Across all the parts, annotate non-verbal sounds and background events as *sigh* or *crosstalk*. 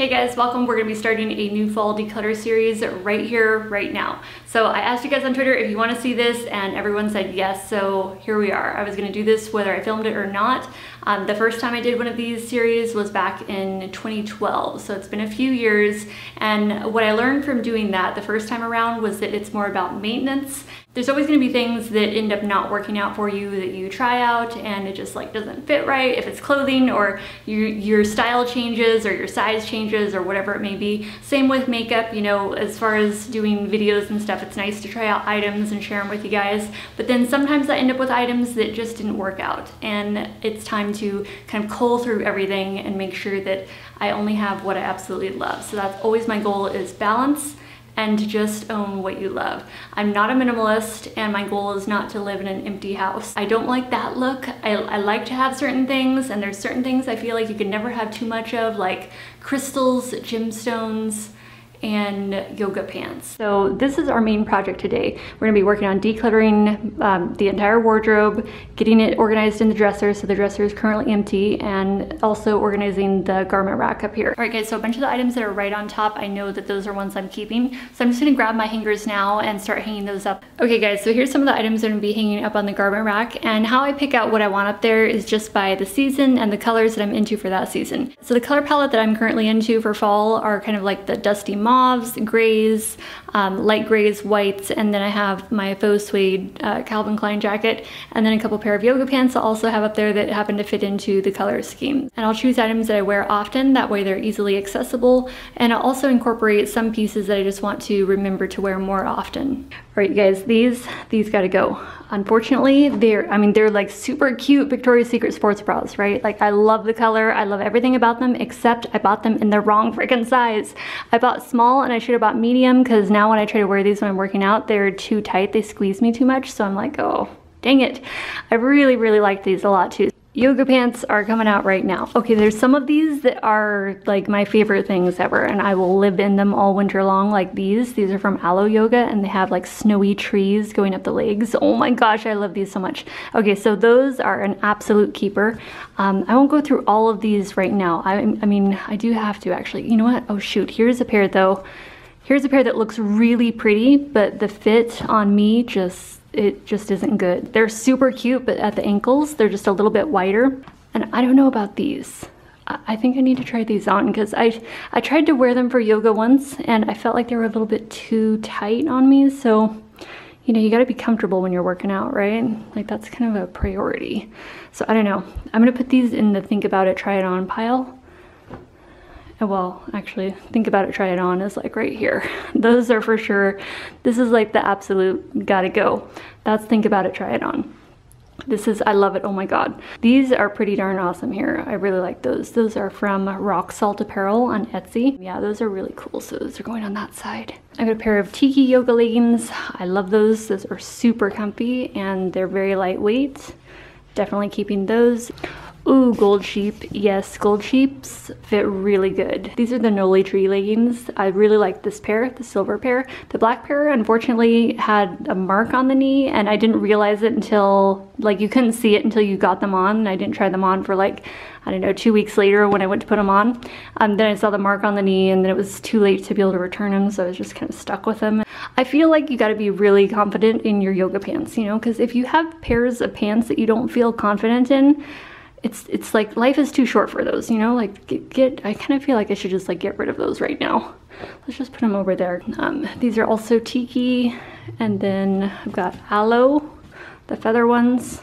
Hey guys, welcome. We're gonna be starting a new fall declutter series right here, right now. So I asked you guys on Twitter if you wanna see this and everyone said yes, so here we are. I was gonna do this whether I filmed it or not. Um, the first time I did one of these series was back in 2012, so it's been a few years. And what I learned from doing that the first time around was that it's more about maintenance there's always going to be things that end up not working out for you that you try out and it just like doesn't fit right if it's clothing or you, your style changes or your size changes or whatever it may be. Same with makeup, you know, as far as doing videos and stuff, it's nice to try out items and share them with you guys. But then sometimes I end up with items that just didn't work out and it's time to kind of cull through everything and make sure that I only have what I absolutely love. So that's always my goal is balance and to just own what you love. I'm not a minimalist and my goal is not to live in an empty house. I don't like that look. I, I like to have certain things and there's certain things I feel like you can never have too much of like crystals, gemstones, and yoga pants. So this is our main project today. We're gonna be working on decluttering um, the entire wardrobe, getting it organized in the dresser so the dresser is currently empty, and also organizing the garment rack up here. All right guys, so a bunch of the items that are right on top, I know that those are ones I'm keeping. So I'm just gonna grab my hangers now and start hanging those up. Okay guys, so here's some of the items that I'm gonna be hanging up on the garment rack, and how I pick out what I want up there is just by the season and the colors that I'm into for that season. So the color palette that I'm currently into for fall are kind of like the dusty mauves, grays, um, light grays, whites, and then I have my faux suede uh, Calvin Klein jacket, and then a couple pair of yoga pants I also have up there that happen to fit into the color scheme. And I'll choose items that I wear often, that way they're easily accessible, and I'll also incorporate some pieces that I just want to remember to wear more often. All right, you guys, these, these gotta go. Unfortunately, they're, I mean, they're like super cute Victoria's Secret sports bras, right? Like I love the color, I love everything about them, except I bought them in the wrong freaking size. I bought small and I should have bought medium because now when I try to wear these when I'm working out, they're too tight, they squeeze me too much. So I'm like, oh, dang it. I really, really like these a lot too. Yoga pants are coming out right now. Okay, there's some of these that are like my favorite things ever and I will live in them all winter long like these. These are from Alo Yoga and they have like snowy trees going up the legs. Oh my gosh, I love these so much. Okay, so those are an absolute keeper. Um, I won't go through all of these right now. I, I mean, I do have to actually. You know what? Oh shoot, here's a pair though. Here's a pair that looks really pretty, but the fit on me just it just isn't good. They're super cute, but at the ankles, they're just a little bit wider. And I don't know about these. I think I need to try these on because I, I tried to wear them for yoga once and I felt like they were a little bit too tight on me. So, you know, you gotta be comfortable when you're working out, right? Like that's kind of a priority. So I don't know. I'm gonna put these in the think about it, try it on pile Oh, well, actually, think about it, try it on is like right here. *laughs* Those are for sure. This is like the absolute gotta go. That's think about it, try it on. This is, I love it, oh my god. These are pretty darn awesome here. I really like those. Those are from Rock Salt Apparel on Etsy. Yeah, those are really cool, so those are going on that side. I got a pair of Teeki Yoga leggings. I love those. Those are super comfy and they're very lightweight. Definitely keeping those. Ooh, gold sheep. Yes, gold sheeps fit really good. These are the Noli Tree leggings. I really like this pair, the silver pair. The black pair unfortunately had a mark on the knee and I didn't realize it until, like you couldn't see it until you got them on I didn't try them on for like, I don't know, two weeks later when I went to put them on. Um, then I saw the mark on the knee and then it was too late to be able to return them so I was just kind of stuck with them. I feel like you gotta be really confident in your yoga pants, you know, because if you have pairs of pants that you don't feel confident in, it's it's like life is too short for those, you know? Like get, get I kind of feel like I should just like get rid of those right now. Let's just put them over there. Um, these are also Teeki, and then I've got Alo, the feather ones.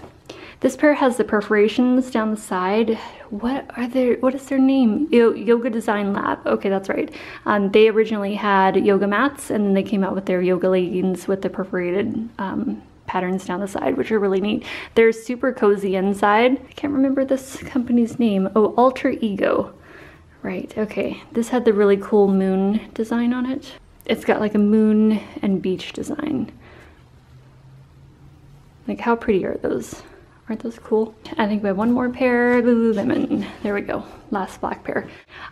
This pair has the perforations down the side. What are their, what is their name? Yo yoga Design Lab. Okay, that's right. Um, they originally had yoga mats and then they came out with their yoga leggings with the perforated um, patterns down the side, which are really neat. They're super cozy inside. I can't remember this company's name. Oh, Alter Ego. Right, okay. This had the really cool moon design on it. It's got like a moon and beach design. Like how pretty are those? Aren't those cool? I think we have one more pair, Lululemon. There we go, last black pair.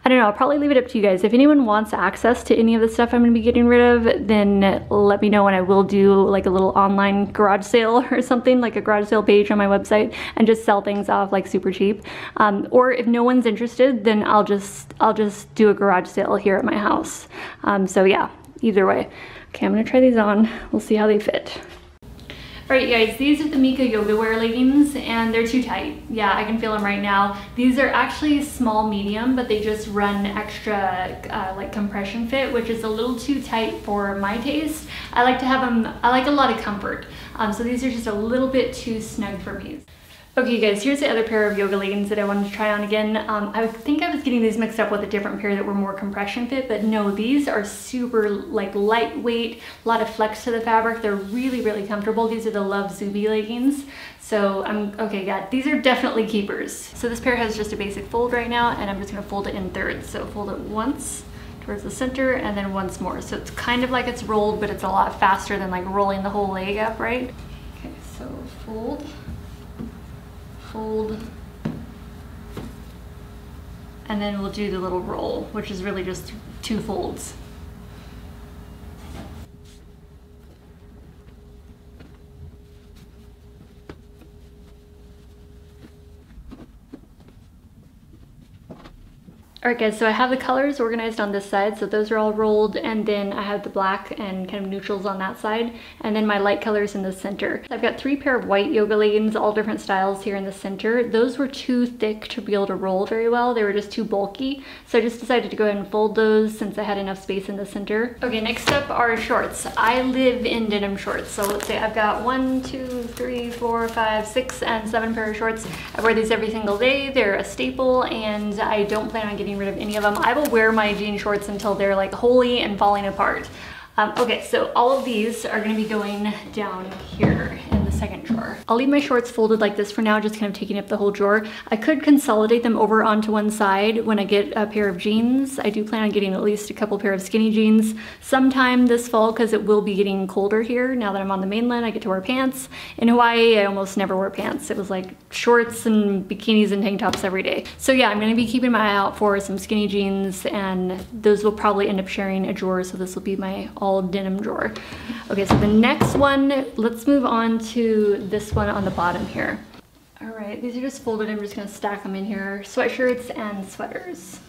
I don't know, I'll probably leave it up to you guys. If anyone wants access to any of the stuff I'm gonna be getting rid of, then let me know and I will do like a little online garage sale *laughs* or something, like a garage sale page on my website and just sell things off like super cheap. Um, or if no one's interested, then I'll just, I'll just do a garage sale here at my house. Um, so yeah, either way. Okay, I'm gonna try these on. We'll see how they fit. All right, guys, these are the Mika Yoga Wear leggings and they're too tight. Yeah, I can feel them right now. These are actually small medium, but they just run extra uh, like compression fit, which is a little too tight for my taste. I like to have them, I like a lot of comfort. Um, so these are just a little bit too snug for me. Okay guys, here's the other pair of yoga leggings that I wanted to try on again. Um, I think I was getting these mixed up with a different pair that were more compression fit, but no, these are super like lightweight, a lot of flex to the fabric. They're really, really comfortable. These are the Love Zuby leggings. So I'm, okay, yeah, these are definitely keepers. So this pair has just a basic fold right now and I'm just gonna fold it in thirds. So fold it once towards the center and then once more. So it's kind of like it's rolled, but it's a lot faster than like rolling the whole leg up, right? Okay, so fold fold, and then we'll do the little roll, which is really just two folds. Alright guys, so I have the colors organized on this side, so those are all rolled, and then I have the black and kind of neutrals on that side, and then my light colors in the center. I've got three pair of white yoga leggings, all different styles here in the center. Those were too thick to be able to roll very well. They were just too bulky, so I just decided to go ahead and fold those since I had enough space in the center. Okay, next up are shorts. I live in denim shorts, so let's say I've got one, two, three, four, five, six, and seven pair of shorts. I wear these every single day. They're a staple, and I don't plan on getting getting rid of any of them. I will wear my jean shorts until they're like holy and falling apart. Um, okay, so all of these are gonna be going down here in the second drawer. I'll leave my shorts folded like this for now, just kind of taking up the whole drawer. I could consolidate them over onto one side when I get a pair of jeans. I do plan on getting at least a couple pair of skinny jeans sometime this fall because it will be getting colder here. Now that I'm on the mainland, I get to wear pants. In Hawaii, I almost never wear pants. It was like shorts and bikinis and tank tops every day. So yeah, I'm gonna be keeping my eye out for some skinny jeans and those will probably end up sharing a drawer. So this will be my all denim drawer. Okay, so the next one, let's move on to this one on the bottom here. All right, these are just folded. I'm just gonna stack them in here. Sweatshirts and sweaters.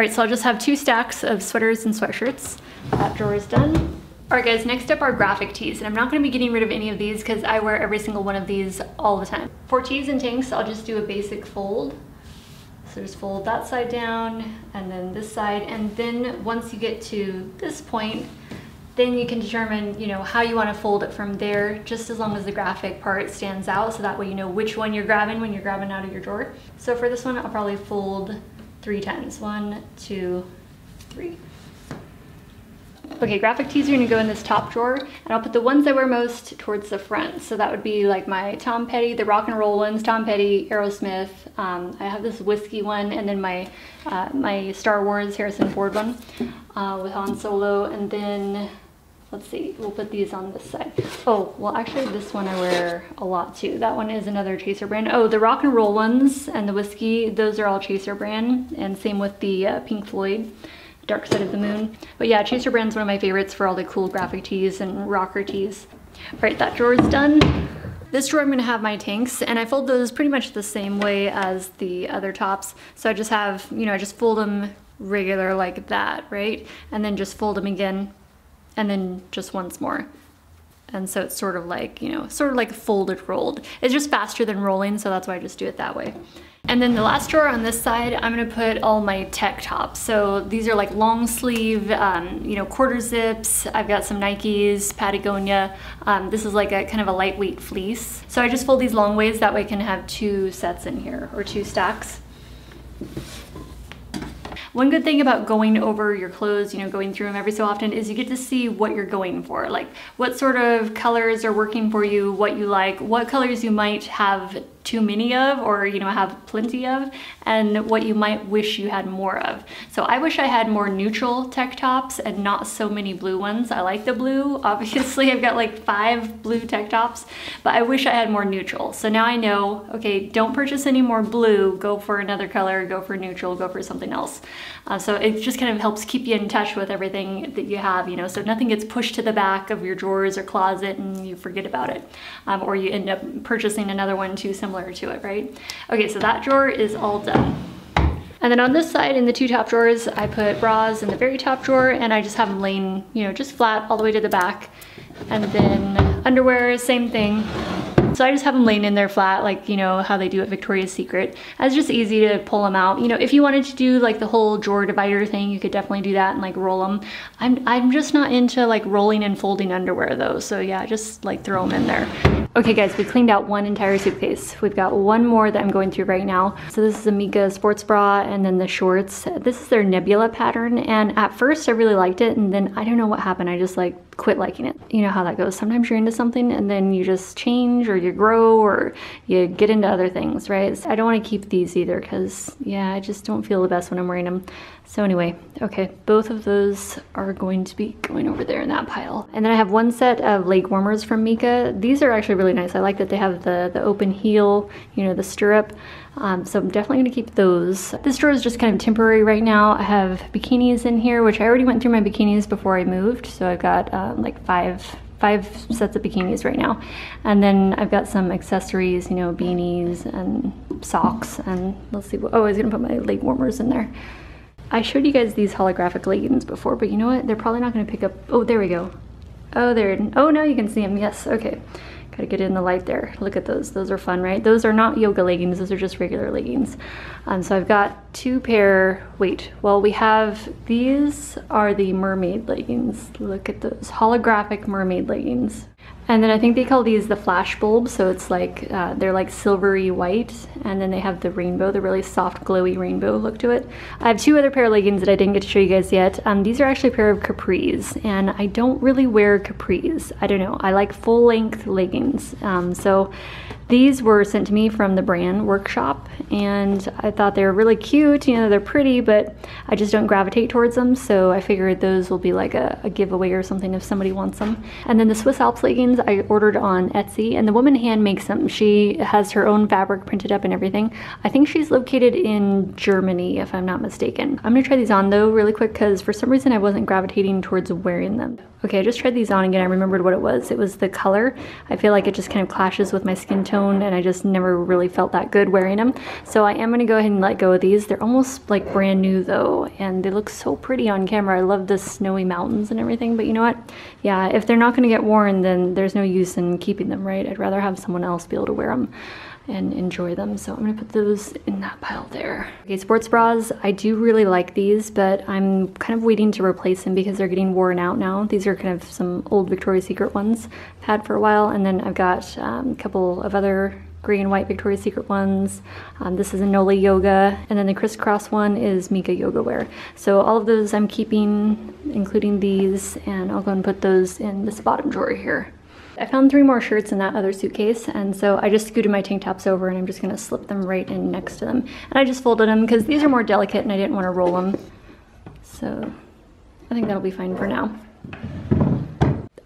All right, so I'll just have two stacks of sweaters and sweatshirts. That drawer is done. All right guys, next up are graphic tees, and I'm not gonna be getting rid of any of these because I wear every single one of these all the time. For tees and tanks, I'll just do a basic fold. So just fold that side down and then this side. And then once you get to this point, then you can determine, you know, how you want to fold it from there, just as long as the graphic part stands out. So that way you know which one you're grabbing when you're grabbing out of your drawer. So for this one, I'll probably fold three times. One, two, three. Okay, graphic tees are gonna go in this top drawer, and I'll put the ones I wear most towards the front. So that would be like my Tom Petty, the rock and roll ones, Tom Petty, Aerosmith. Um, I have this whiskey one, and then my uh, my Star Wars Harrison Ford one uh, with Han Solo, and then let's see, we'll put these on this side. Oh, well actually this one I wear a lot too. That one is another Chaser brand. Oh, the rock and roll ones and the whiskey, those are all Chaser brand, and same with the uh, Pink Floyd. Dark Side of the Moon. But yeah, Chaser Brand's one of my favorites for all the cool graphic tees and rocker tees. All right, that drawer is done. This drawer I'm gonna have my tanks and I fold those pretty much the same way as the other tops. So I just have, you know, I just fold them regular like that, right? And then just fold them again and then just once more. And so it's sort of like, you know, sort of like folded rolled. It's just faster than rolling, so that's why I just do it that way. And then the last drawer on this side, I'm gonna put all my tech tops. So these are like long sleeve, um, you know, quarter zips. I've got some Nikes, Patagonia. Um, this is like a kind of a lightweight fleece. So I just fold these long ways, that way I can have two sets in here or two stacks. One good thing about going over your clothes, you know, going through them every so often is you get to see what you're going for. Like what sort of colors are working for you, what you like, what colors you might have too many of or you know have plenty of and what you might wish you had more of. So I wish I had more neutral tech tops and not so many blue ones. I like the blue. *laughs* Obviously I've got like five blue tech tops, but I wish I had more neutral. So now I know, okay, don't purchase any more blue, go for another color, go for neutral, go for something else. Uh, so it just kind of helps keep you in touch with everything that you have, you know, so nothing gets pushed to the back of your drawers or closet and you forget about it. Um, or you end up purchasing another one too similar to it, right? Okay, so that drawer is all done. And then on this side in the two top drawers, I put bras in the very top drawer and I just have them laying, you know, just flat all the way to the back. And then underwear, same thing. So I just have them laying in there flat, like, you know, how they do at Victoria's Secret. It's just easy to pull them out. You know, if you wanted to do like the whole drawer divider thing, you could definitely do that and like roll them. I'm, I'm just not into like rolling and folding underwear though. So yeah, just like throw them in there. Okay guys, we cleaned out one entire suitcase. We've got one more that I'm going through right now. So this is a Mika sports bra and then the shorts. This is their Nebula pattern and at first I really liked it and then I don't know what happened. I just like quit liking it. You know how that goes. Sometimes you're into something and then you just change or you grow or you get into other things, right? I don't want to keep these either because yeah, I just don't feel the best when I'm wearing them. So anyway, okay, both of those are going to be going over there in that pile. And then I have one set of leg warmers from Mika. These are actually really nice. I like that they have the, the open heel, you know, the stirrup. Um, so I'm definitely gonna keep those. This drawer is just kind of temporary right now. I have bikinis in here, which I already went through my bikinis before I moved. So I've got um, like five five sets of bikinis right now. And then I've got some accessories, you know, beanies and socks. And let's see, what, oh, I was gonna put my leg warmers in there. I showed you guys these holographic leggings before, but you know what? They're probably not gonna pick up, oh, there we go. Oh, there, oh, now you can see them, yes, okay. Gotta get in the light there. Look at those. Those are fun, right? Those are not yoga leggings. Those are just regular leggings. Um, so I've got two pair. Wait, well, we have these are the mermaid leggings. Look at those holographic mermaid leggings. And then I think they call these the flash bulbs. So it's like, uh, they're like silvery white. And then they have the rainbow, the really soft, glowy rainbow look to it. I have two other pair of leggings that I didn't get to show you guys yet. Um, these are actually a pair of capris. And I don't really wear capris. I don't know. I like full length leggings. Um, so these were sent to me from the brand workshop and I thought they were really cute. You know, they're pretty, but I just don't gravitate towards them. So I figured those will be like a, a giveaway or something if somebody wants them. And then the Swiss Alps leggings I ordered on Etsy and the woman hand makes them. She has her own fabric printed up and everything. I think she's located in Germany if I'm not mistaken. I'm gonna try these on though really quick because for some reason I wasn't gravitating towards wearing them. Okay, I just tried these on again. I remembered what it was. It was the color. I feel like it just kind of clashes with my skin tone tone and I just never really felt that good wearing them. So I am gonna go ahead and let go of these. They're almost like brand new though and they look so pretty on camera. I love the snowy mountains and everything but you know what? Yeah, if they're not gonna get worn then there's no use in keeping them, right? I'd rather have someone else be able to wear them and enjoy them. So I'm gonna put those in that pile there. Okay, sports bras, I do really like these, but I'm kind of waiting to replace them because they're getting worn out now. These are kind of some old Victoria's Secret ones I've had for a while. And then I've got um, a couple of other gray and white Victoria's Secret ones. Um, this is a Noli Yoga, and then the crisscross one is Mika Yoga Wear. So all of those I'm keeping, including these, and I'll go and put those in this bottom drawer here. I found three more shirts in that other suitcase and so I just scooted my tank tops over and I'm just gonna slip them right in next to them. And I just folded them because these are more delicate and I didn't want to roll them. So I think that'll be fine for now.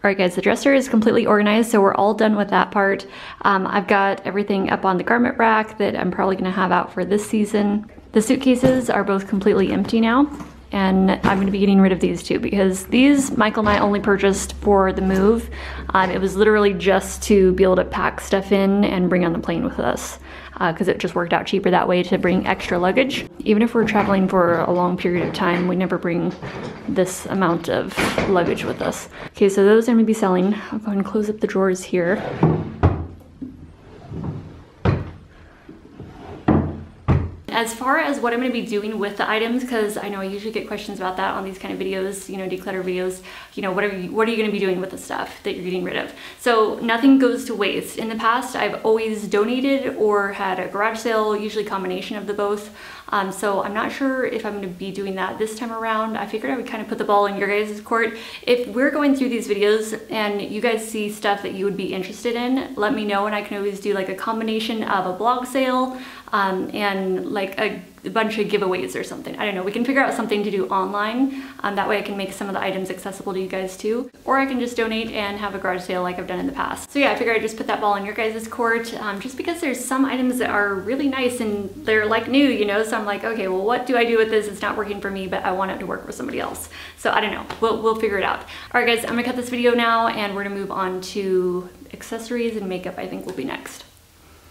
Alright guys, the dresser is completely organized, so we're all done with that part. Um, I've got everything up on the garment rack that I'm probably going to have out for this season. The suitcases are both completely empty now and I'm to be getting rid of these two because these Michael and I only purchased for the move. Um, it was literally just to be able to pack stuff in and bring on the plane with us because uh, it just worked out cheaper that way to bring extra luggage. Even if we're traveling for a long period of time, we never bring this amount of luggage with us. Okay, so those I'm to be selling. I'll go and close up the drawers here. As far as what I'm going to be doing with the items, because I know I usually get questions about that on these kind of videos, you know, declutter videos, you know, what are you, what are you going to be doing with the stuff that you're getting rid of? So nothing goes to waste. In the past, I've always donated or had a garage sale, usually combination of the both. Um, so I'm not sure if I'm gonna be doing that this time around. I figured I would kind of put the ball in your guys' court. If we're going through these videos and you guys see stuff that you would be interested in, let me know and I can always do like a combination of a blog sale um, and like a a bunch of giveaways or something. I don't know. We can figure out something to do online. Um, that way I can make some of the items accessible to you guys too. Or I can just donate and have a garage sale like I've done in the past. So yeah, I figured I'd just put that ball in your guys' court um, just because there's some items that are really nice and they're like new, you know? So I'm like, okay, well, what do I do with this? It's not working for me, but I want it to work for somebody else. So I don't know. We'll, we'll figure it out. All right, guys, I'm gonna cut this video now and we're gonna move on to accessories and makeup, I think will be next.